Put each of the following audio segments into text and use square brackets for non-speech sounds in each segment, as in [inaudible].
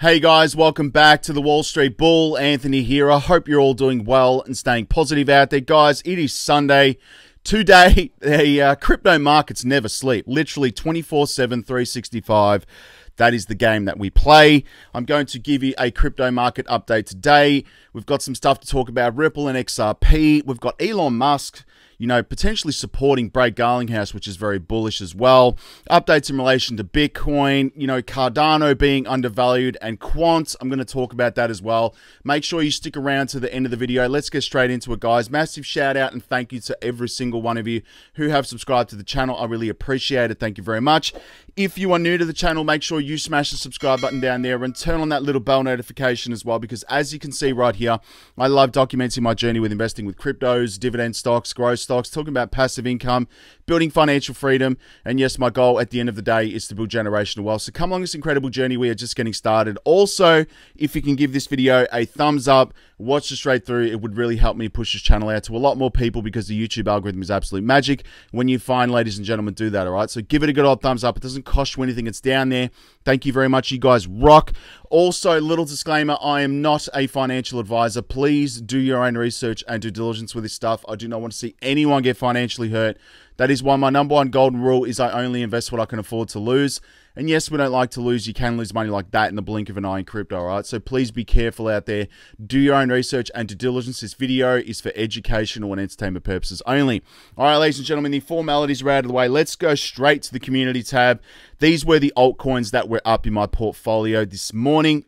Hey guys, welcome back to the Wall Street Bull. Anthony here. I hope you're all doing well and staying positive out there. Guys, it is Sunday. Today, [laughs] the uh, crypto markets never sleep. Literally 24 7, 365. That is the game that we play. I'm going to give you a crypto market update today. We've got some stuff to talk about Ripple and XRP. We've got Elon Musk you know, potentially supporting Brad Garlinghouse, which is very bullish as well. Updates in relation to Bitcoin, you know, Cardano being undervalued and Quant. I'm going to talk about that as well. Make sure you stick around to the end of the video. Let's get straight into it, guys. Massive shout out and thank you to every single one of you who have subscribed to the channel. I really appreciate it. Thank you very much. If you are new to the channel, make sure you smash the subscribe button down there and turn on that little bell notification as well because as you can see right here, I love documenting my journey with investing with cryptos, dividend stocks, growth stocks, talking about passive income, building financial freedom. And yes, my goal at the end of the day is to build generational wealth. So come along this incredible journey. We are just getting started. Also, if you can give this video a thumbs up, watch it straight through, it would really help me push this channel out to a lot more people because the YouTube algorithm is absolute magic. When you find, ladies and gentlemen, do that, all right? So give it a good old thumbs up. It doesn't cost you anything. It's down there. Thank you very much. You guys rock. Also, little disclaimer I am not a financial advisor. Please do your own research and due diligence with this stuff. I do not want to see anyone get financially hurt. That is why my number one golden rule is I only invest what I can afford to lose. And yes, we don't like to lose. You can lose money like that in the blink of an eye in crypto, all right? So please be careful out there. Do your own research and due diligence. This video is for educational and entertainment purposes only. All right, ladies and gentlemen, the formalities are out of the way. Let's go straight to the community tab. These were the altcoins that were up in my portfolio this morning.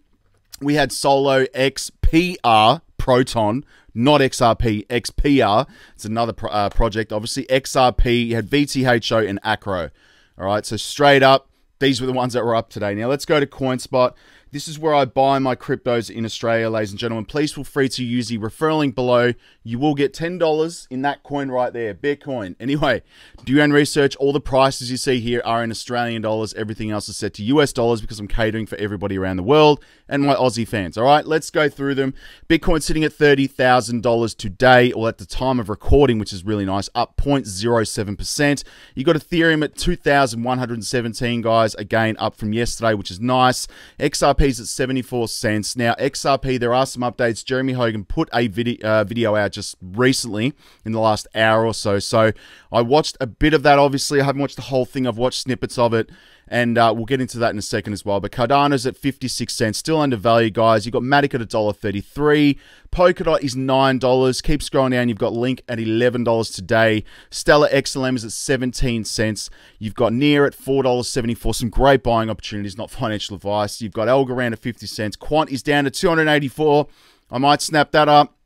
We had Solo XPR Proton, not XRP, XPR. It's another pro uh, project, obviously. XRP, you had VTHO and Acro. All right, so straight up, these were the ones that were up today. Now let's go to CoinSpot. This is where I buy my cryptos in Australia, ladies and gentlemen. Please feel free to use the referral link below. You will get $10 in that coin right there, Bitcoin. Anyway, do your own research. All the prices you see here are in Australian dollars. Everything else is set to US dollars because I'm catering for everybody around the world and my Aussie fans. All right, let's go through them. Bitcoin sitting at $30,000 today, or at the time of recording, which is really nice, up 0.07%. You got Ethereum at 2,117, guys. Again, up from yesterday, which is nice. XRP XRP's at 74 cents. Now, XRP, there are some updates. Jeremy Hogan put a video, uh, video out just recently in the last hour or so. So I watched a bit of that, obviously. I haven't watched the whole thing. I've watched snippets of it and uh, we'll get into that in a second as well. But Cardano's at 56 cents, still undervalued, guys. You've got Matic at $1.33. Polkadot is $9. Keep scrolling down. You've got Link at $11 today. Stellar XLM is at 17 cents. You've got Near at $4.74. Some great buying opportunities, not financial advice. You've got Algorand at 50 cents. Quant is down to 284. I might snap that up.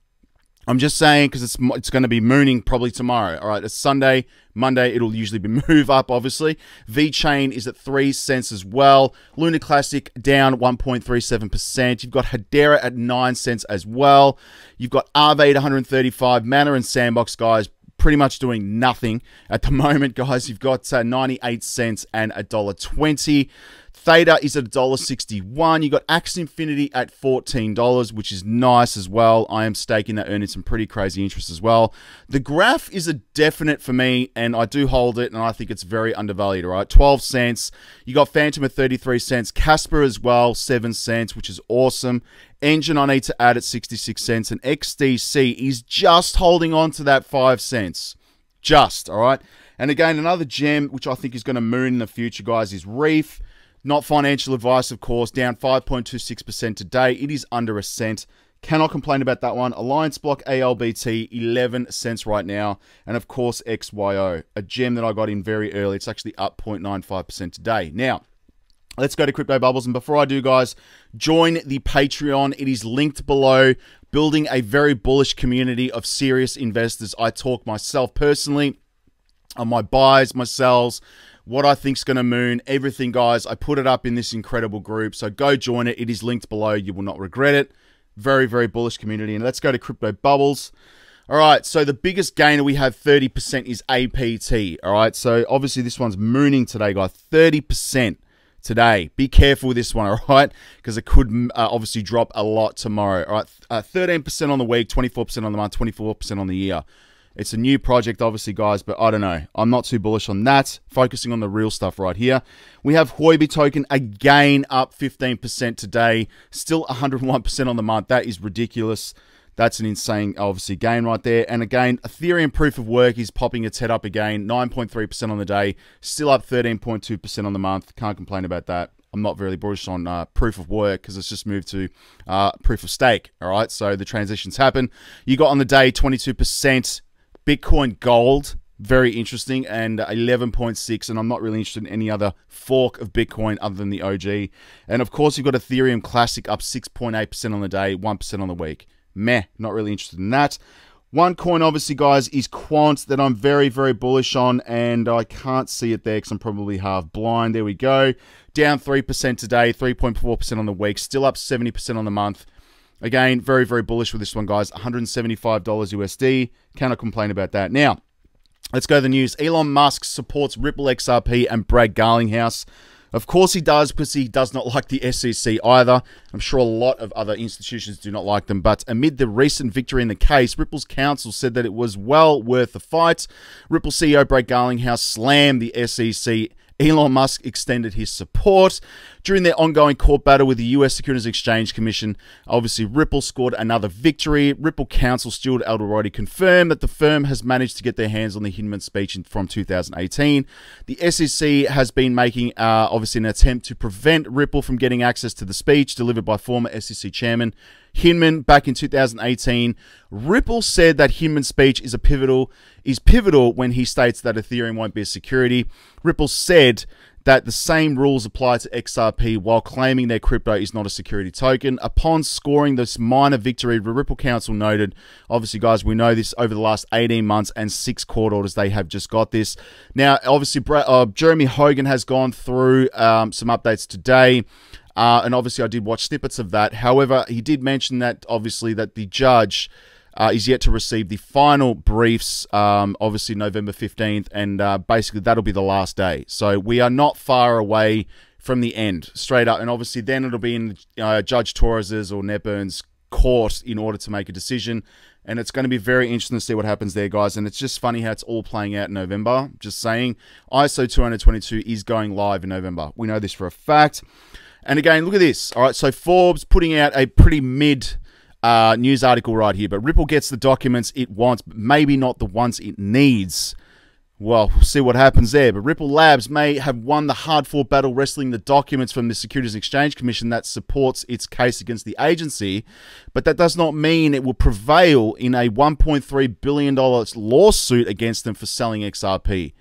I'm just saying because it's it's going to be mooning probably tomorrow. All right, it's Sunday, Monday. It'll usually be [laughs] move up. Obviously, VeChain is at three cents as well. Luna Classic down 1.37 percent. You've got Hedera at nine cents as well. You've got Aave at 135. Mana and Sandbox guys pretty much doing nothing at the [laughs] moment, guys. You've got uh, 98 cents and a dollar 20. Theta is at $1.61. You got Axie Infinity at $14, which is nice as well. I am staking that, earning some pretty crazy interest as well. The graph is a definite for me, and I do hold it, and I think it's very undervalued, all right? 12 cents. You got Fantom at 33 cents. Casper as well, 7 cents, which is awesome. Enjin I need to add at 66 cents, and XDC is just holding on to that 5 cents. Just, all right? And again, another gem, which I think is going to moon in the future, guys, is Reef. Not financial advice, of course, down 5.26% today. It is under a cent. Cannot complain about that one. Alliance Block ALBT, 11 cents right now. And of course, XYO, a gem that I got in very early. It's actually up 0.95% today. Now, let's go to Crypto Bubbles. And before I do, guys, join the Patreon. It is linked below. Building a very bullish community of serious investors. I talk myself personally on my buys, my sells, what I think's going to moon, everything, guys. I put it up in this incredible group, so go join it. It is linked below. You will not regret it. Very, very bullish community. And let's go to Crypto Bubbles. All right, so the biggest gainer we have 30% is APT. All right, so obviously this one's mooning today, guys. 30% today. Be careful with this one, [laughs] all right? Because it could uh, obviously drop a lot tomorrow. All right, uh, 13% on the week, 24% on the month, 24% on the year. It's a new project, obviously, guys, but I don't know. I'm not too bullish on that. Focusing on the real stuff right here. We have Huobi token again up 15% today, still 101% on the month. That is ridiculous. That's an insane, obviously, gain right there. And again, Ethereum proof of work is popping its head up again, 9.3% on the day, still up 13.2% on the month. Can't complain about that. I'm not very bullish on uh, proof of work because it's just moved to uh, proof of stake. All right, so the transitions happen. You got on the day 22% Bitcoin Gold, very interesting, and 11.6. And I'm not really interested in any other fork of Bitcoin other than the OG. And of course, you've got Ethereum Classic up 6.8% on the day, 1% on the week. Meh, not really interested in that. One coin, obviously, guys, is Quant that I'm very, very bullish on, and I can't see it there because I'm probably half blind. There we go. Down 3% today, 3.4% on the week, still up 70% on the month. Again, very, very bullish with this one, guys. $175 USD. Cannot complain about that. Now, let's go to the news. Elon Musk supports Ripple XRP and Brad Garlinghouse. Of course he does, because he does not [laughs] like the SEC either. I'm sure a lot of other institutions do not like them. But amid the recent victory in the case, Ripple's counsel said that it was well worth the fight. Ripple CEO Brad Garlinghouse slammed the SEC Elon Musk extended his support. During their ongoing court battle with the US Securities Exchange Commission, obviously Ripple scored another victory. Ripple counsel Stuart Alderoty confirmed that the firm has managed to get their hands on the Hinman speech from 2018. The SEC has been making, uh, obviously, an attempt to prevent Ripple from getting access to the speech delivered by former SEC chairman Hinman back in 2018. Ripple said that Hinman's speech is a pivotal is pivotal when he states that Ethereum won't be a security. Ripple said that the same rules apply to XRP while claiming their crypto is not a security token. Upon scoring this minor victory, the Ripple counsel noted, obviously, guys, we know this over the last 18 months and six court orders, they have just got this. Now, obviously, uh, Jeremy Hogan has gone through um, some updates today. Uh, and obviously, I did watch snippets of that. However, he did mention that obviously that the judge uh, is yet to receive the final briefs, um, obviously November 15th, and uh, basically that'll be the last day. So we are not far away from the end, straight up. And obviously, then it'll be in uh, Judge Torres's or Netburn's court in order to make a decision. And it's going to be very interesting to see what happens there, guys. And it's just funny how it's all playing out in November. Just saying, ISO 222 is going live in November. We know this for a fact. And again, look at this. All right, so Forbes putting out a pretty mid uh, news article right here, but Ripple gets the documents it wants, maybe not the ones it needs. Well, we'll see what happens there. But Ripple Labs may have won the hard fought battle wrestling the documents from the Securities and Exchange Commission that supports its case against the agency, but that does not mean it will prevail in a $1.3 billion lawsuit against them for selling XRP.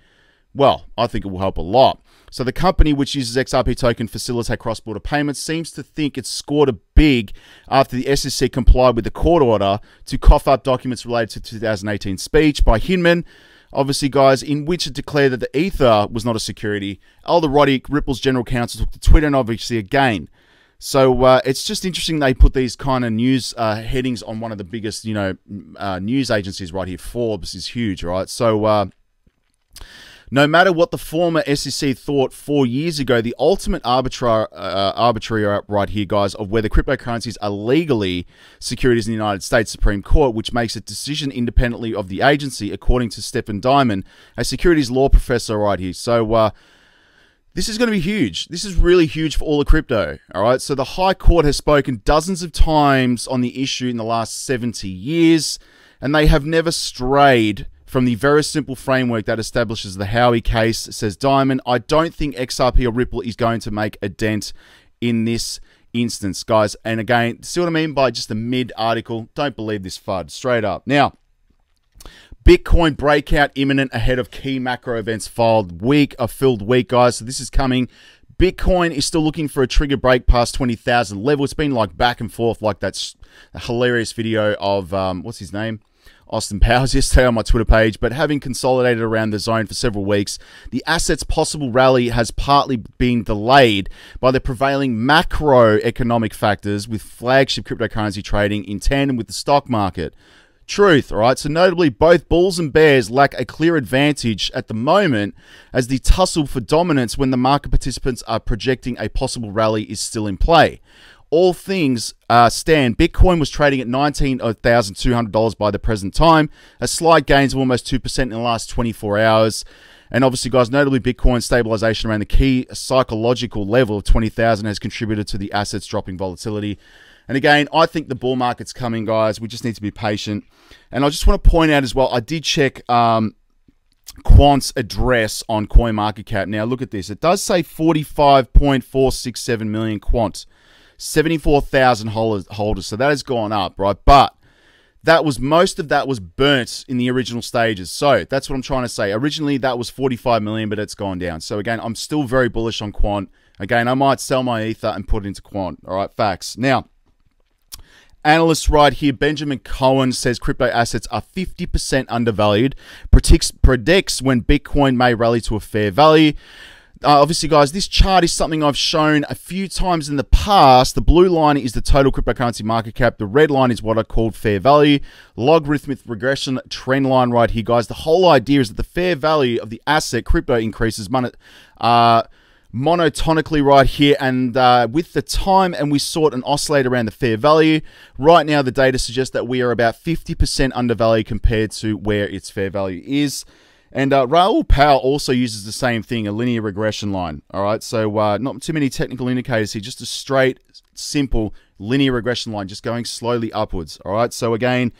Well, I think it will help a lot. So the company which uses XRP token to facilitate cross-border payments seems to think it scored a big after the SEC complied with the court order to cough up documents related to 2018 speech by Hinman. Obviously, guys, in which it declared that the Ether was not a security. Alderoty, Ripple's general counsel, took to Twitter and obviously again. So uh, it's just interesting they put these kind of news uh, headings on one of the biggest, you know, uh, news agencies right here. Forbes is huge, right? So uh, no matter what the former SEC thought four years ago, the ultimate arbitra- uh, arbitrary right here, guys, of whether cryptocurrencies are legally securities in the United States Supreme Court, which makes a decision independently of the agency, according to Stephen Diamond, a securities law professor right here. So, uh, this is going to be huge. This is really huge for all of crypto. All right. So the High Court has spoken dozens of times on the issue in the last 70 years, and they have never strayed from the very simple framework that establishes the Howey case, says Diamond, I don't think XRP or Ripple is going to make a dent in this instance, guys. And again, see what I mean by just a mid article? Don't believe this FUD, straight up. Now, Bitcoin breakout imminent ahead of key macro events filed week, a filled week, guys. So this is coming. Bitcoin is still looking for a trigger break past 20,000 level. It's been like back and forth, like that hilarious video of, um, what's his name? Austin Powers yesterday on my Twitter page, but having consolidated around the zone for several weeks, the asset's possible rally has partly been delayed by the prevailing macroeconomic factors with flagship cryptocurrency trading in tandem with the stock market. Truth, all right? So, notably, both bulls and bears lack a clear advantage at the moment as the tussle for dominance when the market participants are projecting a possible rally is still in play. All things uh, stand, Bitcoin was trading at $19,200 by the present time, a slight gains of almost 2% in the last 24 hours. And obviously, guys, notably Bitcoin stabilization around the key psychological level of 20,000 has contributed to the assets dropping volatility. And again, I think the bull market's coming, guys. We just need to be patient. And I just want to point out as well, I did check um, Quant's address on CoinMarketCap. Now, look at this. It does say 45.467 million Quant, 74,000 holders. So that has gone up, right? But that was most of that was burnt in the original stages. So that's what I'm trying to say. Originally that was 45 million, but it's gone down. So again, I'm still very bullish on Quant. Again, I might sell my ether and put it into Quant. All right, facts. Now, analyst right here, Benjamin Cowen says crypto assets are 50% undervalued, predicts, predicts when Bitcoin may rally to a fair value. Uh, obviously, guys, this chart is something I've shown a few times in the past. The blue line is the total cryptocurrency market cap. The red line is what I called fair value. Logarithmic regression trend line right here, guys. The whole idea is that the fair value of the asset crypto increases uh, monotonically right here and uh, with the time and we sort an oscillate around the fair value right now the data suggests that we are about 50% undervalued compared to where its fair value is and uh, Raoul Pal also uses the same thing, a linear regression line. All right, so uh, not too many technical indicators here, just a straight, simple linear regression line, just going slowly upwards. All right, so again,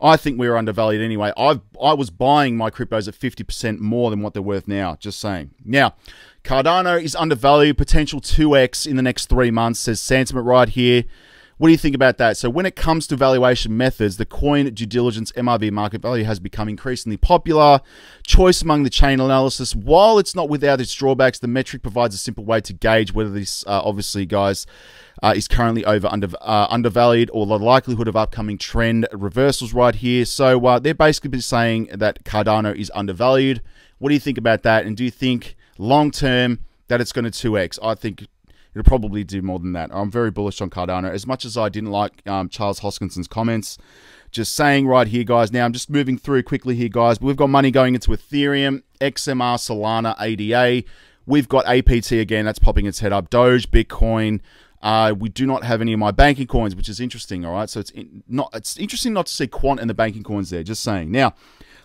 I think we are undervalued anyway. I I was buying my cryptos at 50% more than what they're worth now, just saying. Now, Cardano is undervalued, potential 2x in the next three months, says Santiment right here. What do you think about that? So, when it comes to valuation methods, the coin due diligence MRV market value has become increasingly popular. Choice among the chain analysis, while it's not without its drawbacks, the metric provides a simple way to gauge whether this, uh, obviously, guys, uh, is currently over under uh, undervalued or the likelihood of upcoming trend reversals right here. So, uh, they're basically saying that Cardano is undervalued. What do you think about that? And do you think long term that it's going to 2x? I think it'll probably do more than that. I'm very bullish on Cardano. As much as I didn't like um, Charles Hoskinson's comments, just saying right here, guys. Now I'm just moving through quickly here, guys. But we've got money going into Ethereum, XMR, Solana, ADA. We've got APT again. That's popping its head up. Doge, Bitcoin. Uh, we do not have any of my banking coins, which is interesting. All right, so it's in, not. It's interesting not to see quant and the banking coins there. Just saying. Now,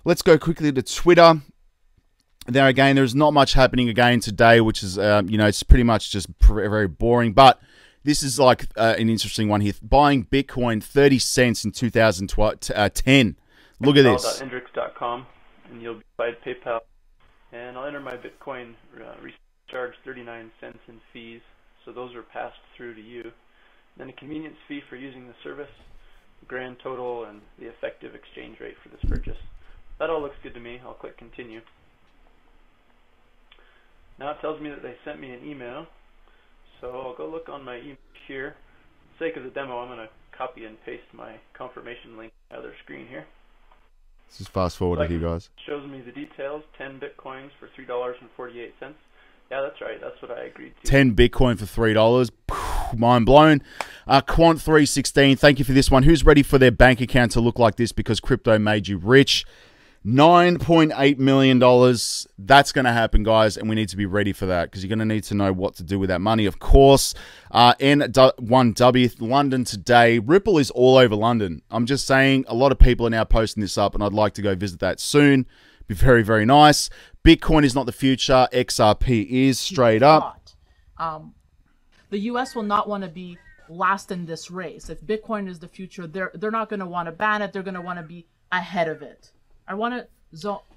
let's go quickly to Twitter there again, there's not much happening again today, which is, um, you know, it's pretty much just very boring. But this is like uh, an interesting one here. Buying Bitcoin 30 cents in 2010. Uh, Look at this. Hendrix.com, and you'll be paid PayPal. And I'll enter my Bitcoin uh, recharge 39 cents in fees. So those are passed through to you. Then a convenience fee for using the service, the grand total, and the effective exchange rate for this purchase. That all looks good to me. I'll click continue. Now it tells me that they sent me an email. So I'll go look on my email here. For the sake of the demo, I'm going to copy and paste my confirmation link on the other screen here. This is fast forwarded here, guys. Shows me the details. 10 bitcoins for $3.48. Yeah, that's right. That's what I agreed to. 10 Bitcoin for $3. Mind blown. Uh, Quant316, thank you for this one. Who's ready for their bank account to look like this because crypto made you rich? $9.8 million. That's going to happen, guys, and we need to be ready for that because you're going to need to know what to do with that money. Of course, uh, N1W, London today. Ripple is all over London. I'm just saying, a lot of people are now posting this up, and I'd like to go visit that soon. Be very, very nice. Bitcoin is not the future. XRP is straight up. Um, the U.S. will not want to be last in this race. If Bitcoin is the future, they're they're not going to want to ban it. They're going to want to be ahead of it. I want to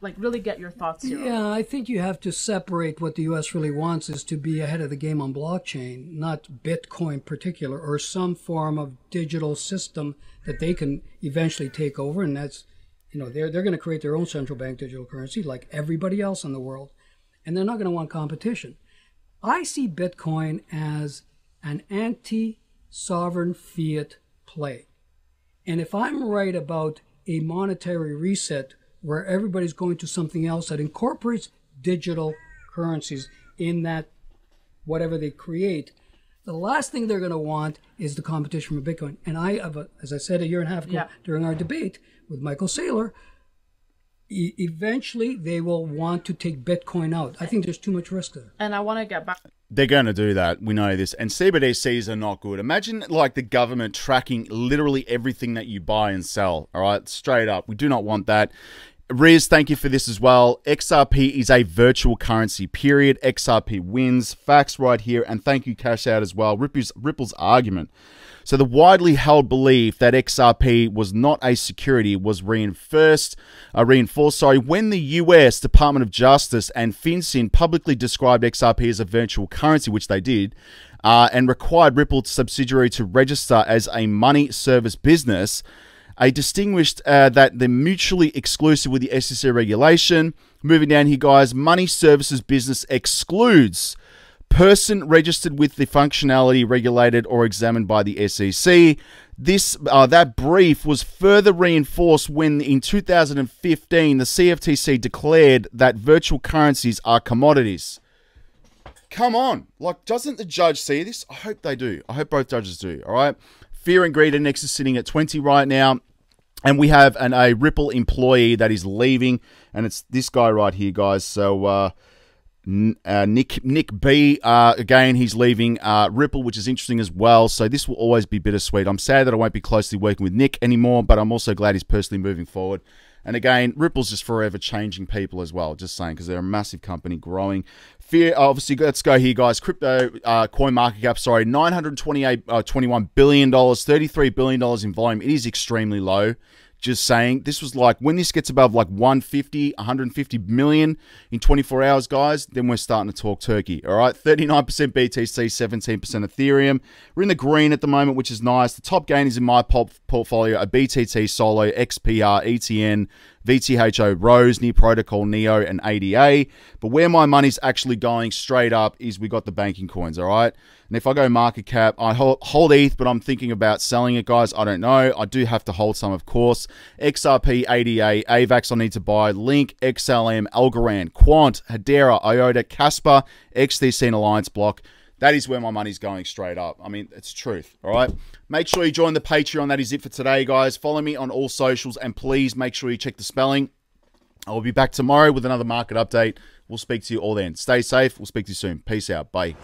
like really get your thoughts here. Yeah, I think you have to separate what the U.S. really wants is to be ahead of the game on blockchain, not Bitcoin in particular, or some form of digital system that they can eventually take over, and that's you know they're they're going to create their own central bank digital currency like everybody else in the world, and they're not going to want competition. I see Bitcoin as an anti-sovereign fiat play, and if I'm right about a monetary reset where everybody's going to something else that incorporates digital currencies in that whatever they create. The last thing they're going to want is the competition from Bitcoin. And I, have, as I said a year and a half ago yeah. during our debate with Michael Saylor, e- eventually they will want to take Bitcoin out. I think there's too much risk there. And I want to get back They're going to do that. We know this. And CBDCs are not good. Imagine like the government tracking literally everything that you buy and sell. All right, straight up. We do not want that. Riz, thank you for this as well. XRP is a virtual currency, period. XRP wins. Facts right here. And thank you, Cash Out, as well. Ripple's, Ripple's argument. So the widely held belief that XRP was not a security was reinforced, uh, reinforced sorry, when the US Department of Justice and FinCEN publicly described XRP as a virtual currency, which they did, uh, and required Ripple subsidiary to register as a money service business a distinguished uh, that they're mutually exclusive with the SEC regulation. Moving down here, guys, money services business excludes person registered with the functionality regulated or examined by the SEC. This uh, that brief was further reinforced when in 2015 the CFTC declared that virtual currencies are commodities. Come on, like doesn't the judge see this? I hope they do. I hope both judges do. All right. Fear and Greed Index is sitting at 20 right now. And we have an, a Ripple employee that is leaving, and it's this guy right here, guys. So, uh, uh, Nick Nick B uh, again he's leaving uh, Ripple which is interesting as well so this will always be bittersweet I'm sad that I won't be closely working with Nick anymore but I'm also glad he's personally moving forward and again Ripple's just forever changing people as well just saying because they're a massive company growing Fear, obviously, let's go here, guys. Crypto uh, coin market cap, sorry, 928, uh, 21 billion dollars, 33 billion dollars in volume. It is extremely low. Just saying, this was like when this gets above like 150, 150 million in 24 hours, guys, then we're starting to talk turkey. All right, 39% BTC, 17% Ethereum. We're in the green at the moment, which is nice. The top gainers in my pop portfolio are BTT, Solo, XPR, ETN, VTHO, Rose, Near Protocol, Neo, and ADA. But where my money's actually going straight up is we got the banking coins, all right? And if I go market cap, I hold, hold ETH, but I'm thinking about selling it, guys. I don't know. I do have to hold some, of course. XRP, ADA, AVAX I need to buy. Link, XLM, Algorand, Quant, Hedera, IOTA, Casper, XDC, and Alliance Block. That is where my money's going straight up. I mean, it's truth. All right. Make sure you join the Patreon. That is it for today, guys. Follow me on all socials and please make sure you check the spelling. I will be back tomorrow with another market update. We'll speak to you all then. Stay safe. We'll speak to you soon. Peace out. Bye.